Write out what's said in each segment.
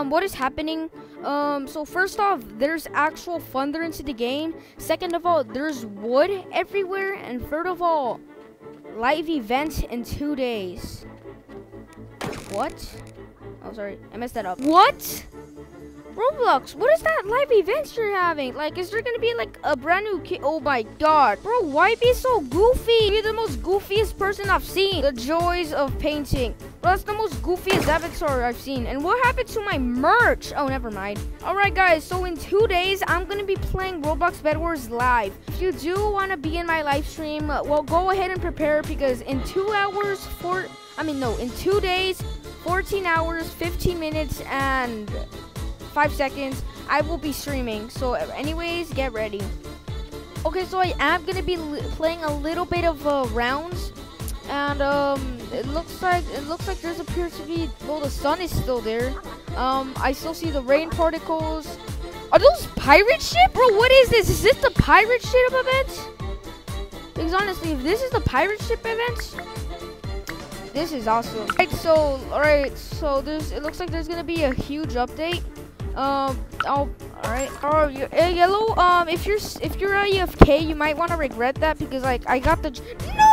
Um, what is happening? Um, so first off, there's actual thunder into the game. Second of all, there's wood everywhere. And third of all, live events in two days. What? Oh, sorry, I messed that up. What? Roblox, what is that live events you're having? Like, is there gonna be like a brand new kid? Oh my god, bro, why be so goofy? You're the most goofiest person I've seen. The joys of painting. Bro, that's the most goofiest avatar I've seen. And what happened to my merch? Oh, never mind. Alright, guys, so in two days, I'm gonna be playing Roblox Bed Wars live. If you do wanna be in my live stream, well, go ahead and prepare because in two hours, four, I mean, no, in two days, 14 hours, 15 minutes, and five seconds, I will be streaming. So anyways, get ready. Okay, so I am gonna be playing a little bit of uh, rounds, and um, it looks like it looks like there's appears to be well, the sun is still there. Um, I still see the rain particles. Are those pirate ship, bro? What is this? Is this the pirate ship event? Because honestly, if this is the pirate ship event, this is awesome. So all right, so there's it looks like there's gonna be a huge update. Um, oh, all right. Oh, yellow. Um, if you're if you're AFK, you might want to regret that because like I got the no.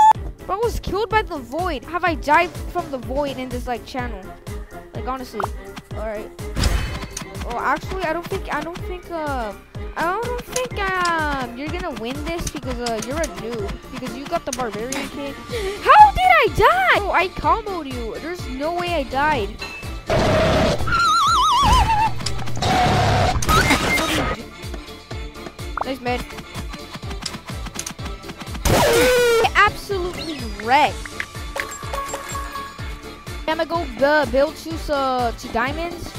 I was killed by the void. Have I died from the void in this like channel? Like honestly. All right. Oh, actually, I don't think I don't think uh I don't think um you're gonna win this because uh you're a noob because you got the barbarian king. How did I die? Oh, I comboed you. There's no way I died. Nice mid. Wrecked. I'm gonna go uh, build to uh, to diamonds.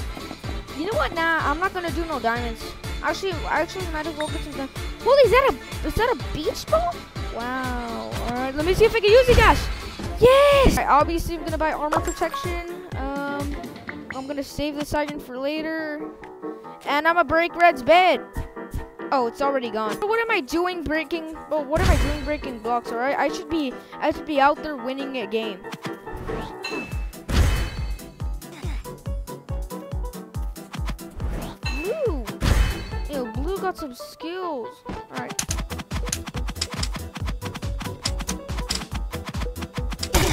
You know what? Nah, I'm not gonna do no diamonds. Actually, I actually, might as well get some diamonds. Holy, is that a is that a beach ball? Wow. All right, let me see if I can use it, guys. Yes. Right, obviously, I'm gonna buy armor protection. Um, I'm gonna save this item for later, and I'm gonna break Red's bed. Oh, it's already gone. What am I doing breaking? Well, what am I doing breaking blocks? All right, I should be, I should be out there winning a game. Blue, yo, blue got some skills. All right.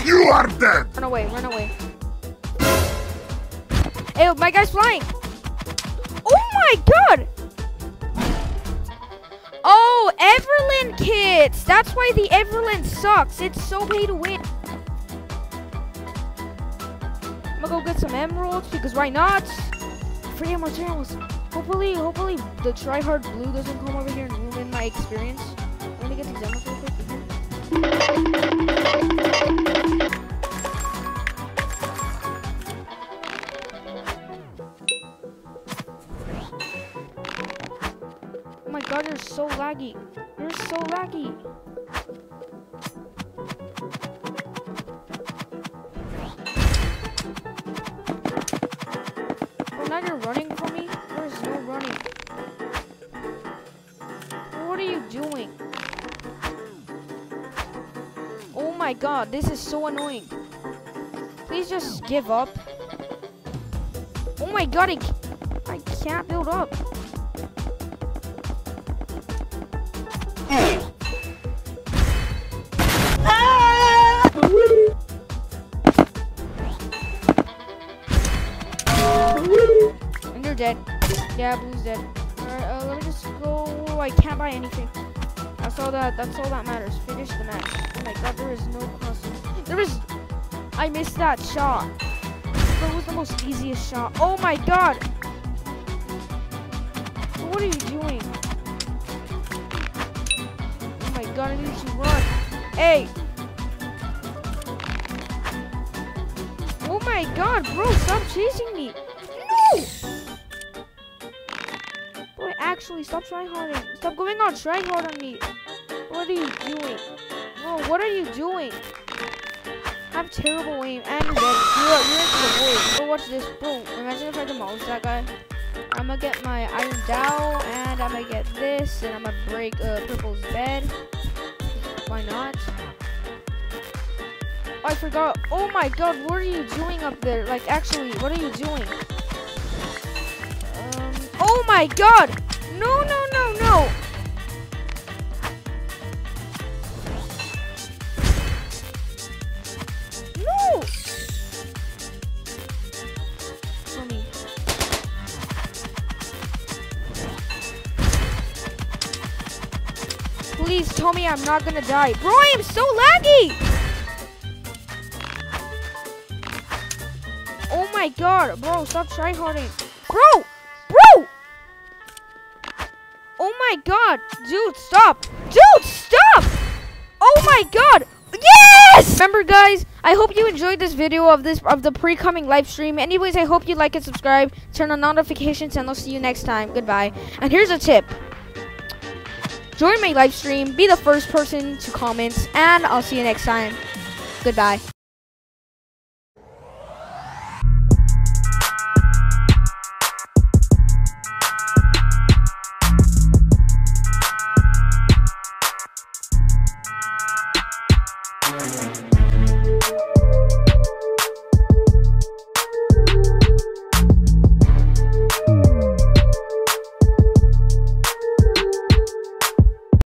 You are dead. Run away! Run away! Hey, my guy's flying. Oh my god! Everland kits. That's why the Everland sucks. It's so pay to win. I'm gonna go get some emeralds because why not? Free emeralds. Hopefully, hopefully the tryhard blue doesn't come over here and ruin my experience. Let me get these emeralds real quick. God, you're so laggy. You're so laggy. Oh, now you're running for me? There's no running. What are you doing? Oh my god, this is so annoying. Please just give up. Oh my god, I, I can't build up. Yeah, blue's dead. Alright, uh, let me just go. I can't buy anything. That's all that. That's all that matters. Finish the match. Oh my god, there is no crossing. There is. I missed that shot. That was the most easiest shot. Oh my god. What are you doing? Oh my god, I need to run. Hey. Oh my god, bro, stop chasing me. Actually, stop trying tryharding. Stop going on tryhard on me. What are you doing? Bro, what are you doing? I have terrible aim and you're. You're, into the void. Bro, watch this. Bro, imagine if I demolish that guy. I'm gonna get my iron dowel and I'm gonna get this and I'm gonna break uh, Purple's bed. Why not? Oh, I forgot. Oh my god, what are you doing up there? Like, actually, what are you doing? Um my god! No, no, no, no! No! Me. Please tell me I'm not gonna die. Bro, I am so laggy! Oh my god, bro, stop tryharding. Bro! My god! Dude, stop! Dude, stop! Oh my god! Yes! Remember guys, I hope you enjoyed this video of this of the pre-coming live stream. Anyways, I hope you like and subscribe, turn on notifications, and I'll see you next time. Goodbye. And here's a tip. Join my live stream, be the first person to comment, and I'll see you next time. Goodbye.